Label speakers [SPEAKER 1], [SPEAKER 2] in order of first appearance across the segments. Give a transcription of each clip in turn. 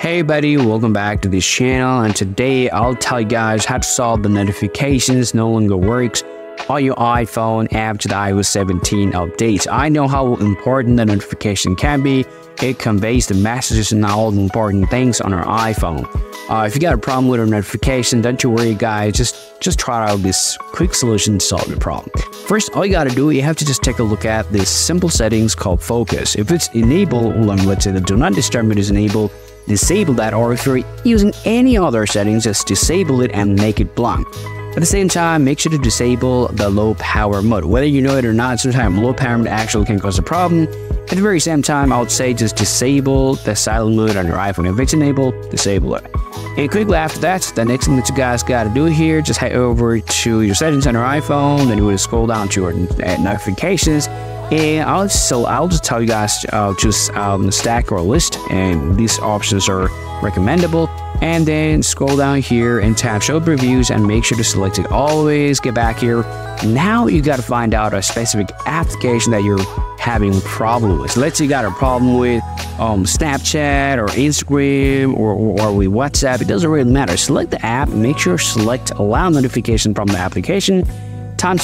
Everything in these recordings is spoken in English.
[SPEAKER 1] Hey buddy, welcome back to this channel and today I'll tell you guys how to solve the notifications no longer works on your iPhone after the iOS 17 updates. I know how important the notification can be. It conveys the messages and all the important things on our iPhone. Uh, if you got a problem with a notification, don't you worry guys, just, just try out this quick solution to solve the problem. First, all you gotta do, you have to just take a look at this simple settings called focus. If it's enabled, let's say the do not disturb mode is enabled, disable that you're using any other settings just disable it and make it blank. At the same time, make sure to disable the low power mode. Whether you know it or not, sometimes low power mode actually can cause a problem. At the very same time, I would say just disable the silent mode on your iPhone. If it's enabled, disable it. And quickly after that, the next thing that you guys got to do here, just head over to your settings on your iPhone, then you will scroll down to your uh, notifications, and I'll just, so I'll just tell you guys uh, just um, stack or list and these options are recommendable. And then scroll down here and tap show previews and make sure to select it. Always get back here. Now you got to find out a specific application that you're having problem with. Let's say you got a problem with um, snapchat or instagram or, or, or with whatsapp. It doesn't really matter. Select the app. Make sure select allow notification from the application time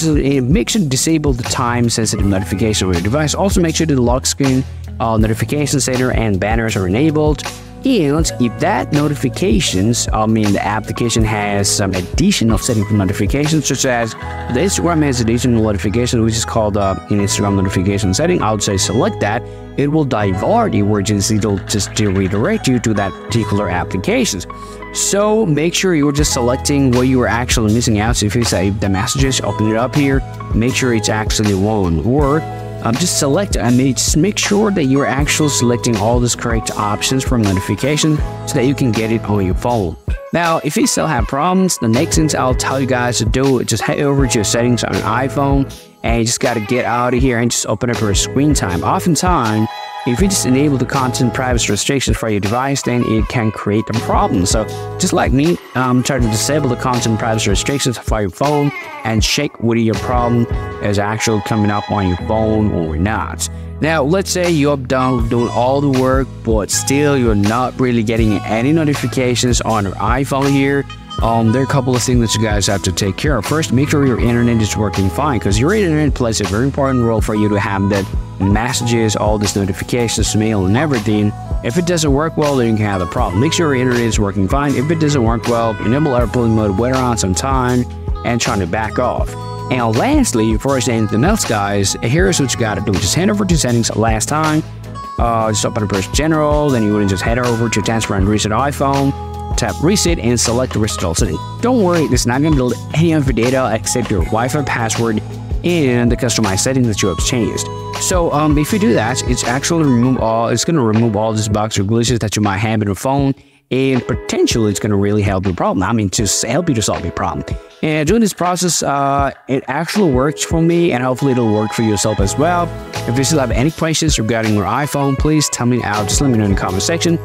[SPEAKER 1] make sure to disable the time sensitive notification on your device. Also make sure the lock screen uh, notification center and banners are enabled. And if that notifications, I mean the application has some additional setting for notifications, such as the Instagram has additional notification, which is called uh, an Instagram notification setting. I would say select that. It will divert just it'll just redirect you to that particular applications. So make sure you're just selecting what you are actually missing out. So if you say the messages, open it up here, make sure it's actually one or um, just select and make sure that you're actually selecting all these correct options from notification so that you can get it on your phone. Now, if you still have problems, the next things I'll tell you guys to do is just head over to your settings on your iPhone and you just got to get out of here and just open up your screen time. Oftentimes, if you just enable the content privacy restrictions for your device, then it can create a problem. So just like me, um, try to disable the content privacy restrictions for your phone and check whether your problem is actually coming up on your phone or not. Now, let's say you have done doing all the work, but still you're not really getting any notifications on your iPhone here. Um, there are a couple of things that you guys have to take care of. First, make sure your internet is working fine because your internet plays a very important role for you to have that messages, all these notifications, mail, and everything. If it doesn't work well, then you can have a problem. Make sure your internet is working fine. If it doesn't work well, enable airplane mode, wait around some time, and try to back off. And lastly, I say anything else, guys, here's what you gotta do. Just head over to settings last time. Uh, just open up first general, then you would just head over to transfer and reset iPhone tap reset and select restore setting. Don't worry, it's not going to build any of your data except your Wi-Fi password and the customized settings that you have changed. So um, if you do that, it's actually remove all. It's going to remove all these bugs or glitches that you might have in your phone, and potentially it's going to really help your problem. I mean, to help you to solve your problem. And during this process, uh, it actually worked for me, and hopefully it'll work for yourself as well. If you still have any questions regarding your iPhone, please tell me out. Just let me know in the comment section.